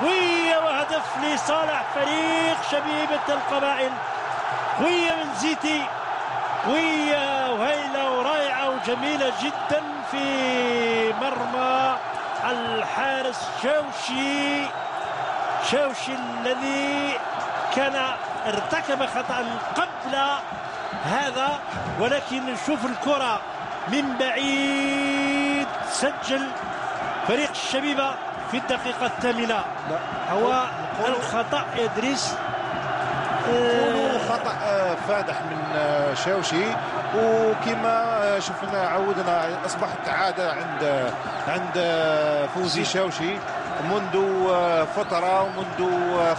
قوية وهدف لصالح فريق شبيبة القبائل. قوية من زيتي. قوية وهيلة ورائعة وجميلة جدا في مرمى الحارس شوشي شوشي الذي كان ارتكب خطأ قبل هذا ولكن نشوف الكرة من بعيد. سجل فريق الشبيبة. في الدقيقة الثامنة. هو الخطأ إدريس نقولوا خطأ آه، فادح من آه، شاوشي. وكما آه، شفنا عودنا أصبحت عادة عند عند آه، فوزي شاوشي. منذ آه، فترة ومنذ آه،